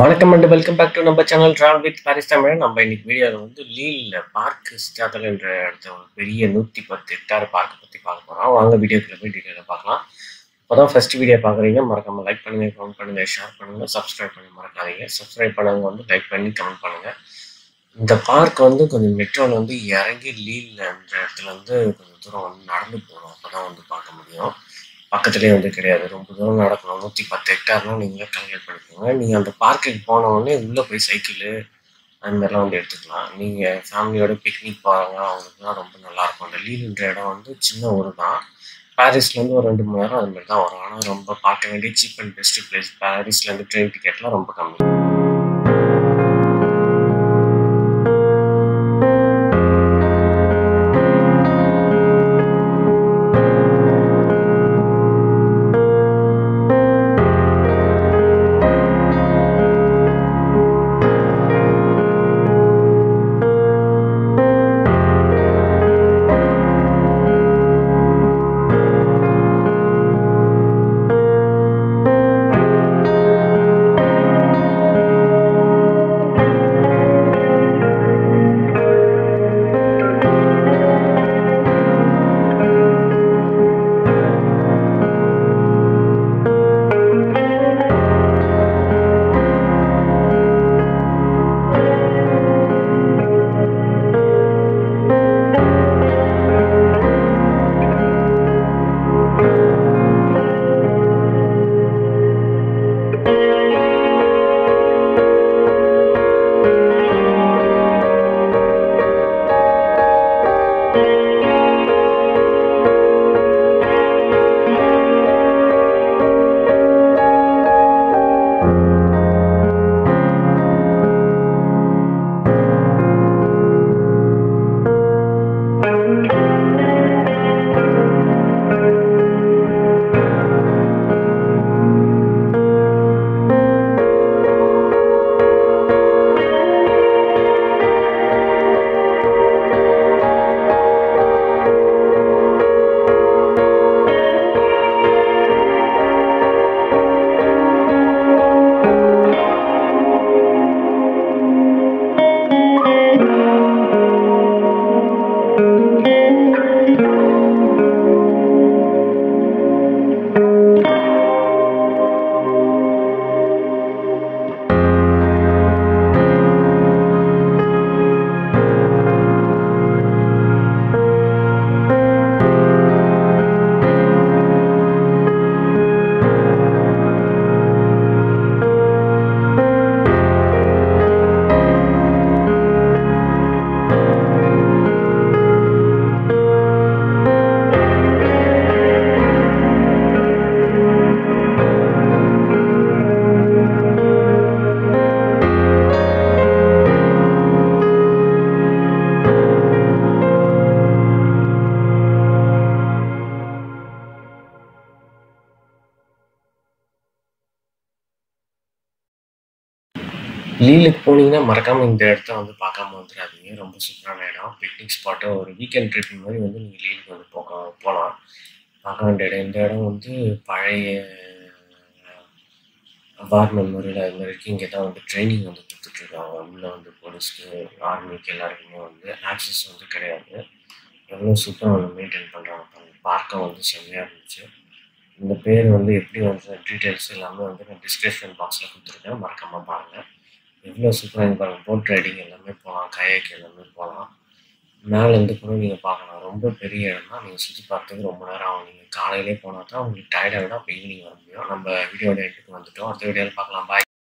வணக்கம் and welcome back to நம்ம channel travel with Paris Tamil நம்ம இன்னைக்கு வீடியோவில் வந்து லீலில் பார்க் ஸ்டாதல் என்ற இடத்த ஒரு பெரிய நூற்றி பத்து ஹெக்டார் பார்க்கை பற்றி பார்க்க போகிறோம் வாங்க வீடியோக்குள்ள போய் டீட்டெயிலாக பார்க்கலாம். இப்போ தான் ஃபஸ்ட் வீடியோ பார்க்குறீங்க. மறக்காமல் லைக் பண்ணுங்கள் கமெண்ட் பண்ணுங்கள் ஷேர் பண்ணுங்கள் சப்ஸ்கிரைப் பண்ணி மறக்காதீங்க. சப்ஸ்கிரைப் பண்ணவங்க வந்து லைக் பண்ணி கமெண்ட் பண்ணுங்கள் இந்த பார்க் வந்து கொஞ்சம் மெட்ரோவில் வந்து இறங்கி லீலில் என்ற இடத்துல வந்து கொஞ்சம் தூரம் வந்து நடந்து போகணும். அப்போ தான் வந்து பார்க்க முடியும். பக்கத்துலேயே வந்து கிடையாது. ரொம்ப தூரம் நடக்கணும். நூற்றி பத்து ஹெக்டார்லாம் நீங்களே கால்குலேட் பண்ணிக்கோங்க நீங்கள் அந்த பார்க்குக்கு போனவுடனே உள்ளே போய் சைக்கிள் அந்த மாதிரிலாம் வந்து எடுத்துக்கலாம். நீங்கள் ஃபேமிலியோட பிக்னிக் போகிறாங்க அவங்களுக்குலாம் ரொம்ப நல்லாயிருக்கும். அந்த லீலுன்ற இடம் வந்து சின்ன ஊர் தான். பாரிஸ்லேருந்து ஒரு ரெண்டு மணி நேரம் அது மாதிரி தான் வரும். ஆனால் ரொம்ப பார்க்க வேண்டிய சீப் அண்ட் பெஸ்ட் பிளேஸ் பாரிஸ்லேருந்து ட்ரெயின் டிக்கெட்லாம் ரொம்ப கம்மி. லீலுக்கு போனீங்கன்னா மறக்காமல் இந்த இடத்த வந்து பார்க்காம வந்துடாதீங்க. ரொம்ப சூப்பரான இடம். பிக்னிக் ஸ்பாட்டு ஒரு வீக்கெண்ட் ட்ரிப் மாதிரி வந்து நீங்கள் லீலுக்கு வந்து போக போகலாம் பார்க்க வேண்டிய இடம். இந்த இடம் வந்து பழைய வார் மெமோரியல் அது மாதிரி இருக்குது இங்கே தான் வந்து ட்ரைனிங் வந்து கொடுத்துட்ருக்காங்க. உள்ளே வந்து போலீஸ்க்கு ஆர்மிக்கு எல்லாருக்குமே வந்து ஆக்சஸ் வந்து கிடையாது. எவ்வளோ சூப்பராக வந்து மெயின்டைன் பண்ணுறாங்க பாருங்க. பார்க்க வந்து செம்மையாக இருந்துச்சு. இந்த பேர் வந்து எப்படி வந்து டீட்டெயில்ஸ் எல்லாமே வந்து நான் டிஸ்கிரிப்ஷன் பாக்ஸில் கொடுத்துருக்கேன். மறக்காமல் பாருங்கள் எவ்வளோ சூப்பராக இது பாருங்கள் போட் ரைடிங் எல்லாமே போகலாம் கயக்கு எல்லாமே போகலாம் மேலேருந்து கூட நீங்கள் பார்க்கலாம். ரொம்ப பெரிய இடம் தான் நீங்கள் சுற்றி பார்த்துக்கு ரொம்ப நேரம் ஆகும். நீங்கள் காலையிலே போனால் தான் உங்களுக்கு டயர்டாக விட அப்போ ஈவினிங் வர முடியும். நம்ம வீடியோட எண்டுக்கு வந்துட்டோம். அடுத்த வீடியோவில் பார்க்கலாம். பாய்